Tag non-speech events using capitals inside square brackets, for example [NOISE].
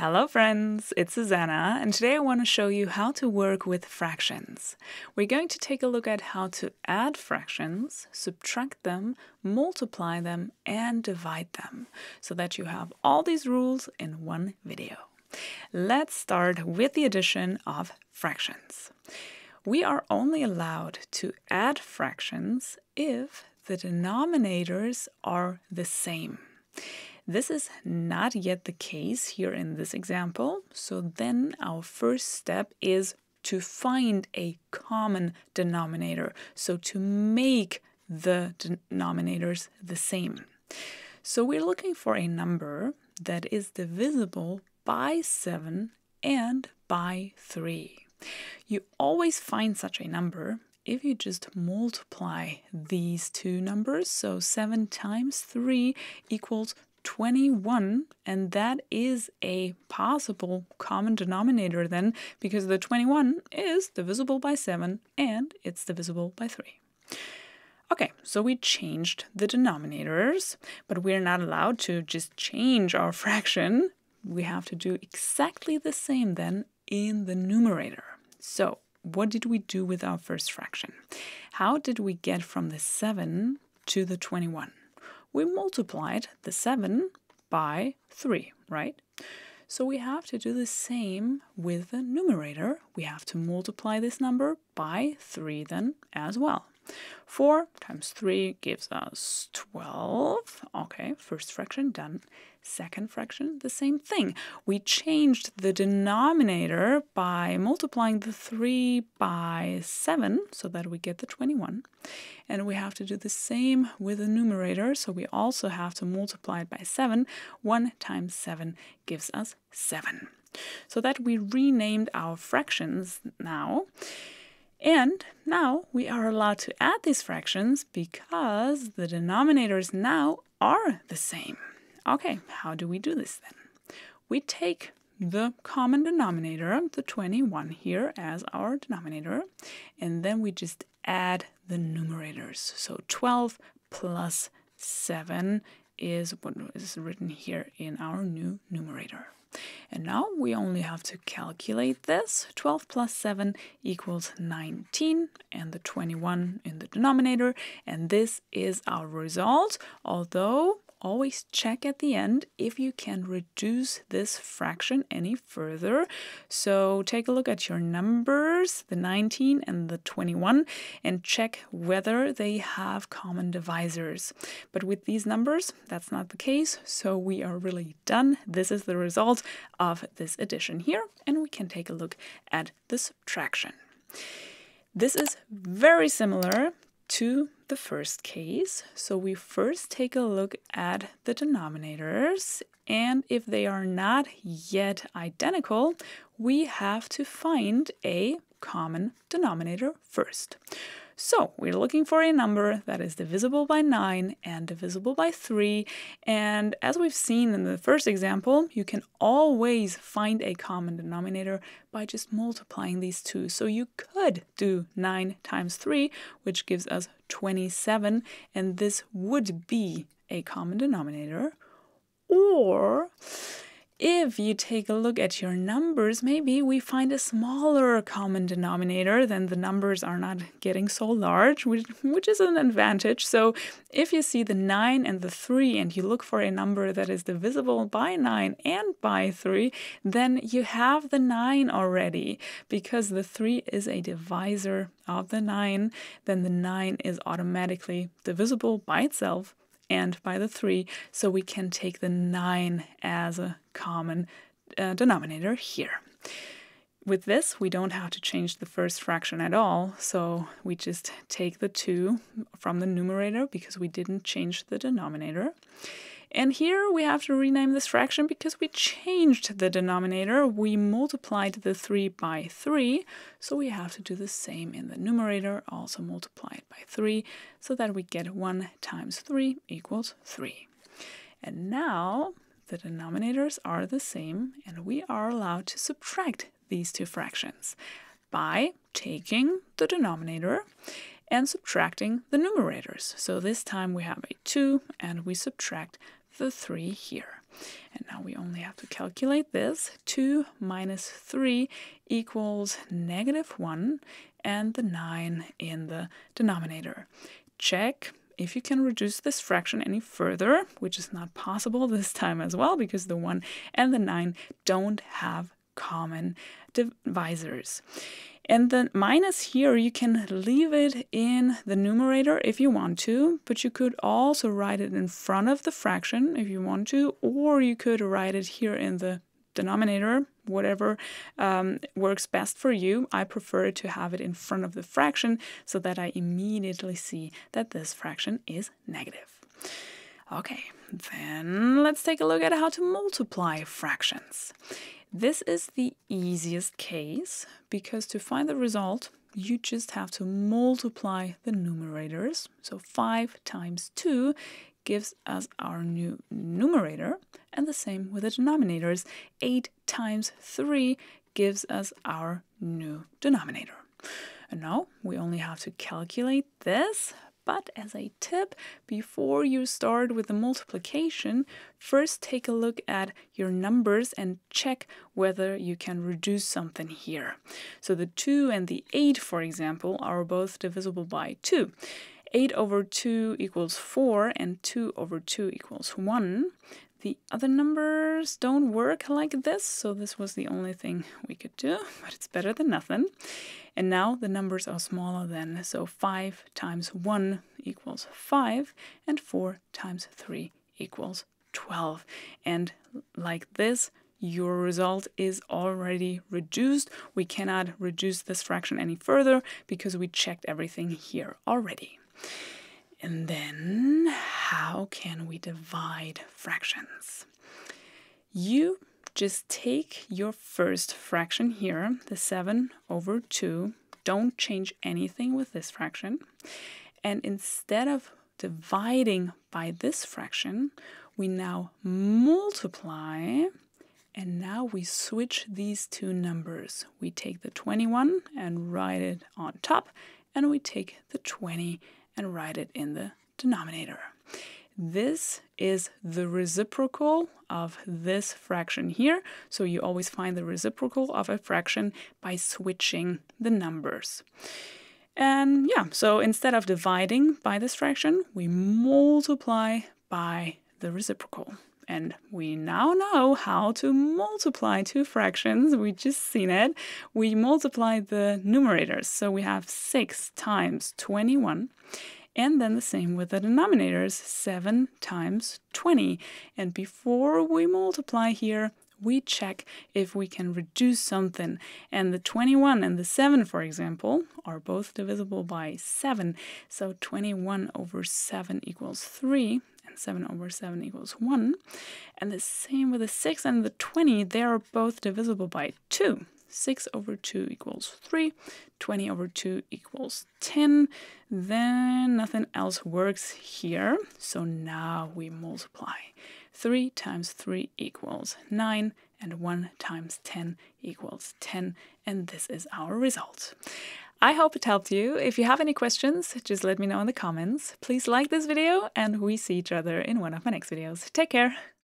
Hello friends, it's Susanne and today I want to show you how to work with fractions. We're going to take a look at how to add fractions, subtract them, multiply them and divide them so that you have all these rules in one video. Let's start with the addition of fractions. We are only allowed to add fractions if the denominators are the same. This is not yet the case here in this example, so then our first step is to find a common denominator, so to make the denominators the same. So we're looking for a number that is divisible by 7 and by 3. You always find such a number if you just multiply these two numbers, so 7 times 3 equals 21 and that is a possible common denominator then because the 21 is divisible by 7 and it's divisible by 3. Okay, so we changed the denominators, but we're not allowed to just change our [LAUGHS] fraction. We have to do exactly the same then in the numerator. So what did we do with our first fraction? How did we get from the 7 to the 21? We multiplied the 7 by 3, right? So we have to do the same with the numerator. We have to multiply this number by 3 then as well. 4 times 3 gives us 12. Okay, first fraction done. Second fraction, the same thing. We changed the denominator by multiplying the 3 by 7 so that we get the 21. And we have to do the same with the numerator, so we also have to multiply it by 7. 1 times 7 gives us 7. So that we renamed our fractions now. And now we are allowed to add these fractions because the denominators now are the same. Okay, how do we do this then? We take the common denominator, the 21 here as our denominator, and then we just add the numerators. So 12 plus 7 is what is written here in our new numerator. And now we only have to calculate this. 12 plus 7 equals 19 and the 21 in the denominator. And this is our result, although always check at the end if you can reduce this fraction any further. So take a look at your numbers, the 19 and the 21, and check whether they have common divisors. But with these numbers, that's not the case, so we are really done. This is the result of this addition here, and we can take a look at the subtraction. This is very similar to the first case. So we first take a look at the denominators and if they are not yet identical, we have to find a common denominator first. So we're looking for a number that is divisible by 9 and divisible by 3. And as we've seen in the first example, you can always find a common denominator by just multiplying these two. So you could do 9 times 3, which gives us 27, and this would be a common denominator. Or if you take a look at your numbers, maybe we find a smaller common denominator, then the numbers are not getting so large, which, which is an advantage. So if you see the 9 and the 3 and you look for a number that is divisible by 9 and by 3, then you have the 9 already. Because the 3 is a divisor of the 9, then the 9 is automatically divisible by itself and by the 3, so we can take the 9 as a common uh, denominator here. With this, we don't have to change the first fraction at all, so we just take the 2 from the numerator because we didn't change the denominator. And here we have to rename this fraction because we changed the denominator. We multiplied the 3 by 3, so we have to do the same in the numerator, also multiply it by 3, so that we get 1 times 3 equals 3. And now the denominators are the same, and we are allowed to subtract these two fractions by taking the denominator and subtracting the numerators. So this time we have a 2 and we subtract the 3 here. And now we only have to calculate this. 2 minus 3 equals negative 1 and the 9 in the denominator. Check if you can reduce this fraction any further, which is not possible [LAUGHS] this time as well because the 1 and the 9 don't have common divisors. And the minus here, you can leave it in the numerator if you want to, but you could also write it in front of the fraction if you want to, or you could write it here in the denominator, whatever um, works best for you. I prefer to have it in front of the fraction so that I immediately see that this fraction is negative. Okay, then let's take a look at how to multiply fractions. This is the easiest case because to find the result, you just have to multiply the numerators. So 5 times 2 gives us our new numerator, and the same with the denominators. 8 times 3 gives us our new denominator. And now we only have to calculate this but as a tip, before you start with the multiplication, first take a look at your numbers and check whether you can reduce something here. So the 2 and the 8, for example, are both divisible by 2. 8 over 2 equals 4 and 2 over 2 equals 1. The other numbers don't work like this, so this was the only thing we could do, [LAUGHS] but it's better than nothing. And now the numbers are smaller than, so 5 times 1 equals 5, and 4 times 3 equals 12. And like this, your result is already reduced. We cannot reduce this fraction any further because we checked everything here already. And then, how can we divide fractions? You just take your first fraction here, the 7 over 2. Don't change anything with this fraction. And instead of dividing by this fraction, we now multiply and now we switch these two numbers. We take the 21 and write it on top, and we take the 20 and write it in the denominator. This is the reciprocal of this fraction here. So you always find the reciprocal of a fraction by switching the numbers. And yeah, so instead of dividing by this fraction, we multiply by the reciprocal. And we now know how to multiply two fractions. We just seen it. We multiply the numerators. So we have 6 times 21 and then the same with the denominators, 7 times 20. And before we multiply here, we check if we can reduce something. And the 21 and the 7, for example, are both divisible by 7. So 21 over 7 equals 3, and 7 over 7 equals 1. And the same with the 6 and the 20, they are both divisible by 2. 6 over 2 equals 3, 20 over 2 equals 10. Then nothing else works here. So now we multiply. 3 times 3 equals 9, and 1 times 10 equals 10. And this is our result. I hope it helped you. If you have any questions, just let me know in the comments. Please like this video, and we see each other in one of my next videos. Take care!